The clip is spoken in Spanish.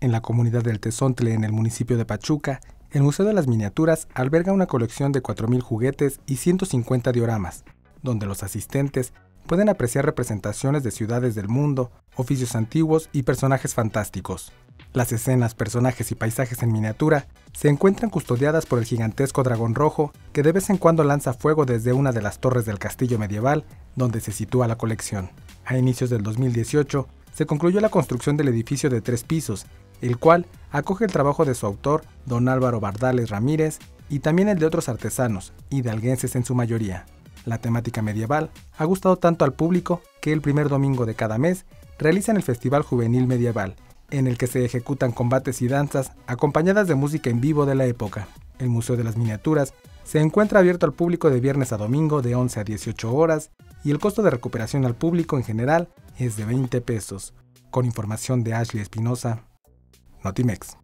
En la comunidad del Tezontle, en el municipio de Pachuca, el Museo de las Miniaturas alberga una colección de 4.000 juguetes y 150 dioramas, donde los asistentes pueden apreciar representaciones de ciudades del mundo, oficios antiguos y personajes fantásticos. Las escenas, personajes y paisajes en miniatura se encuentran custodiadas por el gigantesco dragón rojo que de vez en cuando lanza fuego desde una de las torres del castillo medieval donde se sitúa la colección. A inicios del 2018 se concluyó la construcción del edificio de tres pisos el cual acoge el trabajo de su autor, don Álvaro Bardales Ramírez, y también el de otros artesanos, hidalguenses en su mayoría. La temática medieval ha gustado tanto al público que el primer domingo de cada mes realizan el Festival Juvenil Medieval, en el que se ejecutan combates y danzas acompañadas de música en vivo de la época. El Museo de las Miniaturas se encuentra abierto al público de viernes a domingo de 11 a 18 horas y el costo de recuperación al público en general es de 20 pesos. Con información de Ashley Espinosa, Notimex.